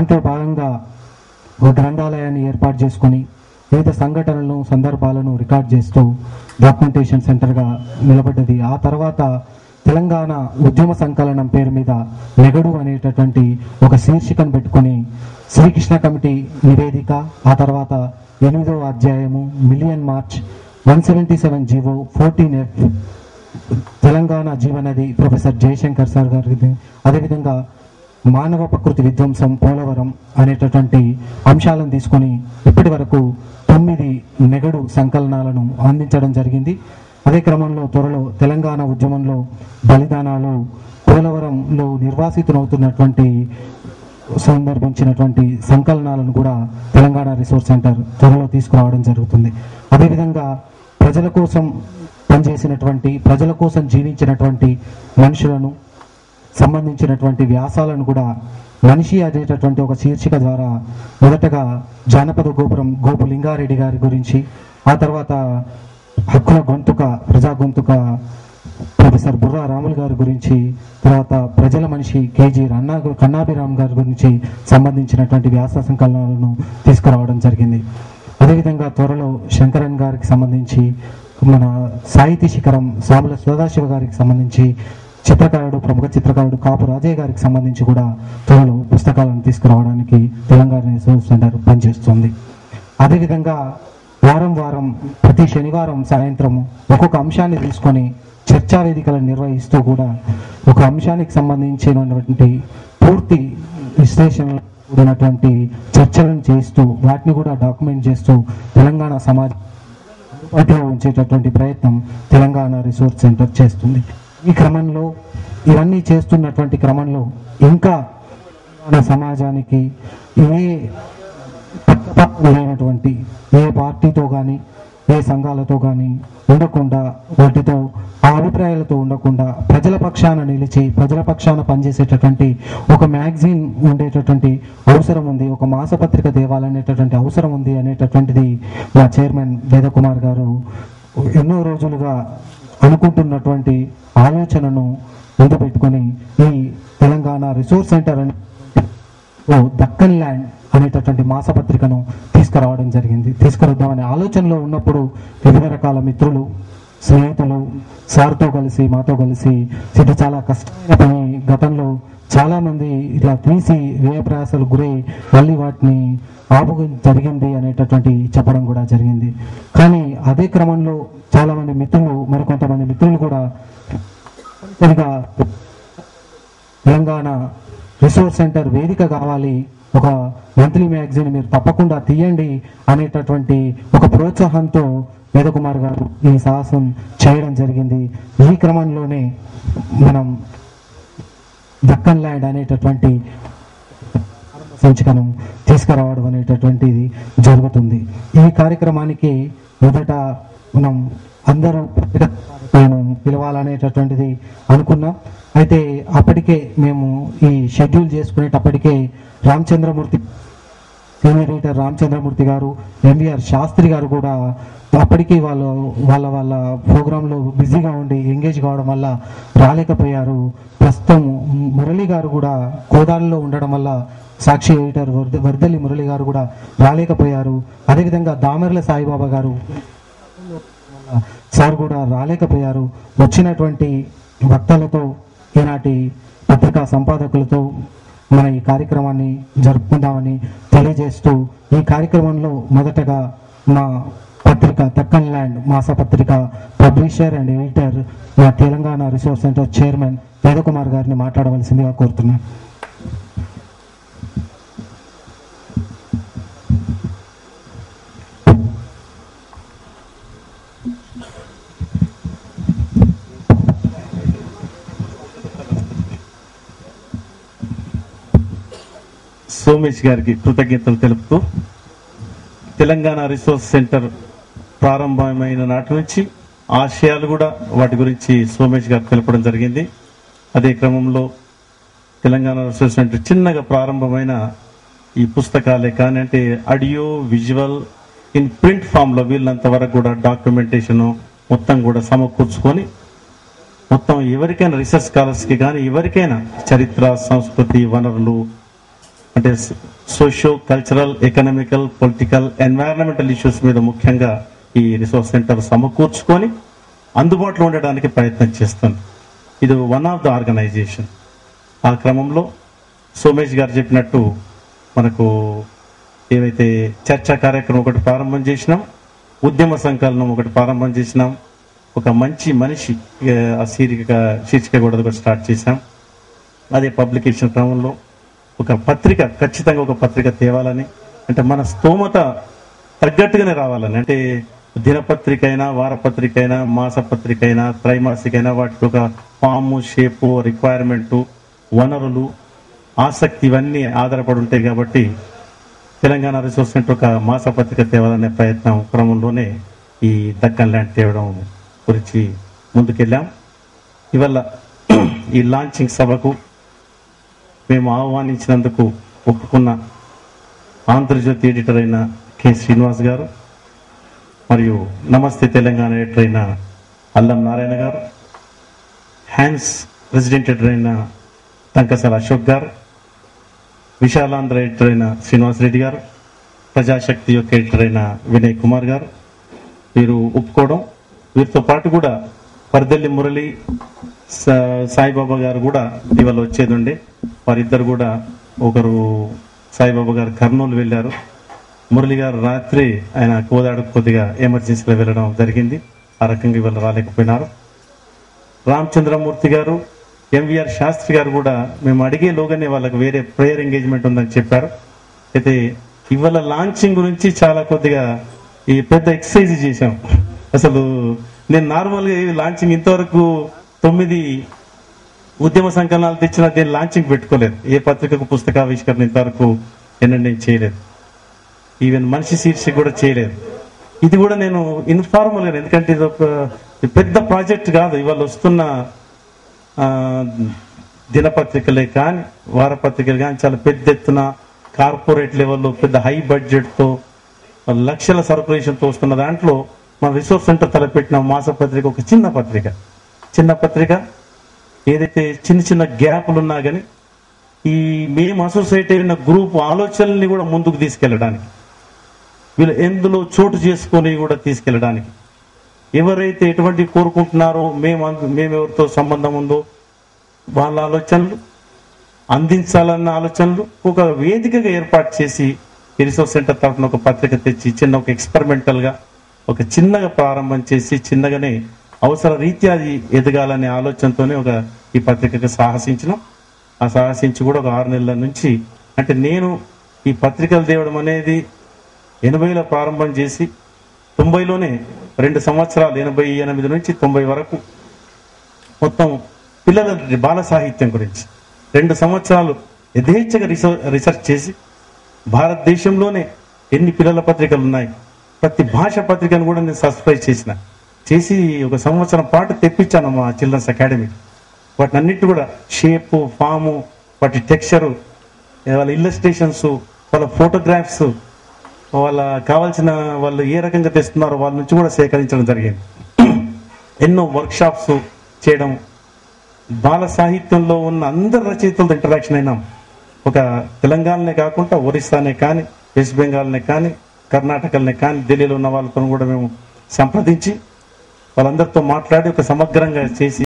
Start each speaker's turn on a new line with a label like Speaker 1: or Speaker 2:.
Speaker 1: దాంతో భాగంగా ఒక గ్రంథాలయాన్ని ఏర్పాటు చేసుకుని వివిధ సంఘటనలను సందర్భాలను రికార్డ్ చేస్తూ డాక్యుమెంటేషన్ సెంటర్గా నిలబడ్డది. ఆ తర్వాత తెలంగాణ ఉద్యమ సంకలనం పేరు మీద నెగడు అనేటటువంటి ఒక శీర్షికను పెట్టుకుని శ్రీకృష్ణ కమిటీ నివేదిక ఆ తర్వాత ఎనిమిదవ అధ్యాయము million march one seventy seven GO fourteen F Telangana జీవనది professor Jayashankar sir గారి అదేవిధంగా మానవ ప్రకృతి విధ్వంసం పోలవరం అనేటటువంటి అంశాలను తీసుకొని ఇప్పటి వరకు తొమ్మిది నెగడు సంకలనాలను అందించడం జరిగింది. అదే క్రమంలో త్వరలో తెలంగాణ ఉద్యమంలో బలిదానాలు పోలవరంలో నిర్వాసితులవుతున్నటువంటి సందర్భించినటువంటి సంకలనాలను కూడా తెలంగాణ రిసోర్స్ సెంటర్ త్వరలో తీసుకురావడం జరుగుతుంది. అదేవిధంగా ప్రజల కోసం పనిచేసినటువంటి ప్రజల కోసం జీవించినటువంటి మనుషులను సంబంధించినటువంటి వ్యాసాలను కూడా మనిషి అనేటటువంటి ఒక శీర్షిక ద్వారా మొదటగా జానపద గోపురం గోపు లింగారెడ్డి గారి గురించి ఆ తర్వాత హక్కుల గొంతుక ప్రజా గొంతుక ప్రొఫెసర్ బుర్రా రాములు గారి గురించి తర్వాత ప్రజల మనిషి కేజీ రన్నా కన్నాభిరామ్ గారి గురించి సంబంధించినటువంటి వ్యాస సంకలనాలను తీసుకురావడం జరిగింది. అదేవిధంగా త్వరలో శంకరన్ గారికి సంబంధించి మన సాహితీ శిఖరం స్వాముల సదాశివ గారికి సంబంధించి చిత్రకారుడు ప్రముఖ చిత్రకారుడు కాపు రాజయ్య గారికి సంబంధించి కూడా త్వరలో పుస్తకాలను తీసుకురావడానికి తెలంగాణ రిసోర్స్ సెంటర్ పనిచేస్తుంది. అదేవిధంగా వారం వారం ప్రతి శనివారం సాయంత్రం ఒక్కొక్క అంశాన్ని తీసుకొని చర్చా వేదికలను నిర్వహిస్తూ కూడా ఒక అంశానికి సంబంధించినటువంటి పూర్తి విశ్లేషణ కూడినటువంటి చర్చలను చేస్తూ వాటిని కూడా డాక్యుమెంట్ చేస్తూ తెలంగాణ సమాజం అందుబాటులో ఉంచేటటువంటి ప్రయత్నం తెలంగాణ రిసోర్స్ సెంటర్ చేస్తుంది. ఈ క్రమంలో ఇవన్నీ చేస్తున్నటువంటి క్రమంలో ఇంకా మన సమాజానికి ఏ లేనటువంటి ఏ పార్టీతో కానీ ఏ సంఘాలతో కానీ ఉండకుండా వాటితో ఆ అభిప్రాయాలతో ఉండకుండా ప్రజల పక్షాన నిలిచి ప్రజల పక్షాన పనిచేసేటటువంటి ఒక మ్యాగజైన్ ఉండేటటువంటి అవసరం ఉంది ఒక మాసపత్రిక దేవాలనేటటువంటి అవసరం ఉంది అనేటటువంటిది మా చైర్మన్ వేదకుమార్ గారు ఎన్నో రోజులుగా అనుకుంటున్నటువంటి ఆలోచనను ముందు పెట్టుకొని ఈ తెలంగాణ రిసోర్స్ సెంటర్ అనే ఓ దక్కన్ ల్యాండ్ అనేటటువంటి మాసపత్రికను తీసుకురావడం జరిగింది. తీసుకురద్దామనే ఆలోచనలో ఉన్నప్పుడు వివిధ రకాల మిత్రులు స్నేహితులు సార్తో కలిసి మాతో కలిసి ఇటు చాలా కష్టమైన పని. గతంలో చాలామంది ఇలా ఇట్లా తీసి వ్యయ ప్రయాసాలు గురై మళ్ళీ వాటిని ఆపు జరిగింది అనేటటువంటి చెప్పడం కూడా జరిగింది. కానీ అదే క్రమంలో చాలామంది మిత్రులు మరికొంతమంది మిత్రులు కూడా తెలంగాణ రిసోర్స్ సెంటర్ వేదిక కావాలి. ఒక మంత్లీ మ్యాగజైన్ మీరు తప్పకుండా తీయండి అనేటటువంటి ఒక ప్రోత్సాహంతో వేదకుమార్ గారు ఈ సాహసం చేయడం జరిగింది. ఈ క్రమంలోనే మనం దక్కన్ ల్యాండ్ అనేటటువంటి సంచికను తీసుకురావడం అనేటటువంటిది జరుగుతుంది. ఈ కార్యక్రమానికి మొదట మనం అందరూ పిలవాలనేటటువంటిది అనుకున్నాం. అయితే అప్పటికే మేము ఈ schedule చేసుకునేటప్పటికే Ramachandramurthy senior editor Ramachandramurthy garu MVR Sastry గారు కూడా అప్పటికి వాళ్ళు వాళ్ళ వాళ్ళ ప్రోగ్రాంలో బిజీగా ఉండి ఎంగేజ్ కావడం వల్ల రాలేకపోయారు. ప్రస్తుతం మురళి గారు కూడా కోదాలలో ఉండడం వల్ల సాక్షి ఎడిటర్ వర్ద- వర్దల్లి మురళి గారు కూడా రాలేకపోయారు. అదేవిధంగా దామెర్ల సాయిబాబా గారు సార్ కూడా రాలేకపోయారు. వచ్చినటువంటి వక్తలతో ఈనాటి పత్రికా సంపాదకులతో మన ఈ కార్యక్రమాన్ని జరుపుకుందామని తెలియజేస్తూ ఈ కార్యక్రమంలో మొదటగా మా పత్రిక దక్కన్ ల్యాండ్ మాసపత్రిక పబ్లిషర్ అండ్ ఎడిటర్ మా Telangana resource centre chairman Vedakumar గారిని మాట్లాడవలసిందిగా కోరుతున్నాను.
Speaker 2: సోమేష్ గారికి కృతజ్ఞతలు తెలుపుతూ తెలంగాణ రిసోర్స్ సెంటర్ ప్రారంభమైన నాటి నుంచి ఆశయాలు కూడా వాటి గురించి సోమేష్ గారు తెలపడం జరిగింది. అదే క్రమంలో తెలంగాణ రిసోర్స్ సెంటర్ చిన్నగా ప్రారంభమైన ఈ పుస్తకాలే కానీ అంటే ఆడియో విజువల్ ఇన్ ప్రింట్ ఫామ్లో వీళ్ళంత వరకు కూడా డాక్యుమెంటేషన్ మొత్తం కూడా సమకూర్చుకొని మొత్తం ఎవరికైనా రీసెర్చ్ స్కాలర్స్కి కానీ ఎవరికైనా చరిత్ర సంస్కృతి వనరులు అంటే socio cultural economical political environmental issues మీద ముఖ్యంగా ఈ రిసోర్స్ సెంటర్ సమకూర్చుకొని అందుబాటులో ఉండడానికి ప్రయత్నం చేస్తుంది. ఇది వన్ ఆఫ్ ద ఆర్గనైజేషన్ ఆ క్రమంలో సోమేష్ గారు చెప్పినట్టు మనకు ఏవైతే చర్చా కార్యక్రమం ఒకటి ప్రారంభం చేసినాం ఉద్యమ సంకలనం ఒకటి ప్రారంభం చేసినాం ఒక మంచి మనిషి ఆ శీర్షిక శీర్షిక కూడా ఒకటి స్టార్ట్ చేశాం. అదే పబ్లికేషన్ క్రమంలో ఒక పత్రిక ఖచ్చితంగా ఒక పత్రిక తేవాలని అంటే మన స్తోమత తగ్గట్టుగానే రావాలని. అంటే దినపత్రిక అయినా వారపత్రిక అయినా మాసపత్రిక అయినా త్రైమాసిక అయినా వాటికి ఒక ఫాము షేపు రిక్వైర్మెంటు వనరులు ఆసక్తి ఇవన్నీ ఆధారపడి ఉంటాయి కాబట్టి తెలంగాణ రిసోర్స్ సెంటర్ ఒక మాసపత్రిక తేవాలనే ప్రయత్నం క్రమంలోనే ఈ దక్కన్ ల్యాండ్ తేవడం గురించి ముందుకెళ్ళాం. ఇవల్ల ఈ లాంచింగ్ సభకు మేము ఆహ్వానించినందుకు ఒప్పుకున్న ఆంధ్రజ్యోతి ఎడిటర్ అయిన కె శ్రీనివాస్ గారు మరియు నమస్తే తెలంగాణ ఎడిటర్ అయిన అల్లం నారాయణ గారు హ్యాన్స్ ప్రెసిడెంట్ ఎడిటర్ అయిన తంకసాల అశోక్ గారు విశాలాంధ్ర ఎడిటర్ అయిన శ్రీనివాస్ రెడ్డి గారు ప్రజాశక్తి యొక్క ఎడిటర్ అయిన వినయ్ కుమార్ గారు. వీరు ఒప్పుకోవడం వీరితో పాటు కూడా పర్దెల్లి మురళి సాయిబాబా గారు కూడా ఇవాళ వచ్చేది ఉండే వారిద్దరు కూడా ఒకరు సాయిబాబా గారు కర్నూలు వెళ్ళారు. మురళి గారు రాత్రి ఆయన కోదాడు కొద్దిగా ఎమర్జెన్సీలో వెళ్ళడం జరిగింది. ఆ రకంగా ఇవాళ రాలేకపోయినారు. రామచంద్రమూర్తి గారు ఎంవిఆర్ శాస్త్రి గారు కూడా మేము అడిగే లోగానే వాళ్ళకి వేరే ప్రేయర్ ఎంగేజ్మెంట్ ఉందని చెప్పారు. అయితే ఇవాళ లాంచింగ్ గురించి చాలా కొద్దిగా ఈ పెద్ద ఎక్సర్సైజ్ చేశాం. అసలు నేను నార్మల్గా లాంచింగ్ ఇంతవరకు తొమ్మిది ఉద్యమ సంకలనాలు తెచ్చిన దీన్ని లాంచింగ్ పెట్టుకోలేదు. ఏ పత్రికకు పుస్తకావిష్కరణ ఇంతవరకు నిన్న నేను చేయలేదు. ఈవెన్ మనిషి శీర్షిక కూడా చేయలేదు. ఇది కూడా నేను ఇన్ఫార్మల్గా ఎందుకంటే ఇది ఒక పెద్ద ప్రాజెక్ట్ కాదు. ఇవాళ వస్తున్న దినపత్రికలే కానీ వారపత్రికలు కానీ చాలా పెద్ద ఎత్తున కార్పొరేట్ లెవెల్లో పెద్ద హై బడ్జెట్తో లక్షల సర్కులేషన్తో వస్తున్న దాంట్లో మన రిసోర్స్ సెంటర్ తలపెట్టిన మాసపత్రిక ఒక చిన్న పత్రిక. చిన్న పత్రిక ఏదైతే చిన్న చిన్న గ్యాపులు ఉన్నా కానీ ఈ మేము అసోసియేట్ అయిన గ్రూప్ ఆలోచనల్ని కూడా ముందుకు తీసుకెళ్ళడానికి వీళ్ళు ఎందులో చోటు చేసుకొని కూడా తీసుకెళ్ళడానికి ఎవరైతే ఎటువంటి కోరుకుంటున్నారో మేము మేము ఎవరితో సంబంధం ఉందో వాళ్ళ ఆలోచనలు అందించాలన్న ఆలోచనలు ఒక వేదికగా ఏర్పాటు చేసి ఎరిసో రిసోర్స్ సెంటర్ తరఫున ఒక పత్రిక తెచ్చి చిన్న ఒక ఎక్స్పెరిమెంటల్గా ఒక చిన్నగా ప్రారంభం చేసి చిన్నగానే అవసర రీత్యా అది ఎదగాలనే ఆలోచనతోనే ఒక ఈ పత్రికకు సాహసించినాం. ఆ సాహసించి కూడా ఒక ఆరు నెలల నుంచి అంటే నేను ఈ పత్రికలు తేవడం అనేది ఎనభైలో ప్రారంభం చేసి తొంభైలోనే రెండు సంవత్సరాలు ఎనభై ఎనిమిది నుంచి తొంభై వరకు మొత్తం పిల్లల బాల సాహిత్యం గురించి రెండు సంవత్సరాలు యథేచ్ఛగా రిసర్- రీసెర్చ్ చేసి భారతదేశంలోనే ఎన్ని పిల్లల పత్రికలు ఉన్నాయి ప్రతి భాష పత్రికను కూడా నేను సబ్స్క్రైబ్ చేసిన. చేసి ఒక సంవత్సరం పాటు తెప్పించాను మా చిల్డ్రన్స్ అకాడమీ. వాటిని అన్నిటి కూడా షేపు ఫాము వాటి టెక్స్చరు వాళ్ళ ఇల్లస్ట్రేషన్స్ వాళ్ళ ఫోటోగ్రాఫ్స్ వాళ్ళ కావాల్సిన వాళ్ళు ఏ రకంగా తెస్తున్నారో వాళ్ళ నుంచి కూడా సేకరించడం జరిగింది. ఎన్నో వర్క్షాప్స్ చేయడం బాల సాహిత్యంలో ఉన్న అందరి రచయితలతో ఇంటరాక్షన్ అయినాం. ఒక తెలంగాణనే కాకుండా ఒరిస్సానే కానీ వెస్ట్ బెంగాల్నే కానీ కర్ణాటకలనే కానీ ఢిల్లీలో ఉన్న వాళ్ళతో కూడా మేము సంప్రదించి వాళ్ళందరితో మాట్లాడి ఒక సమగ్రంగా చేసి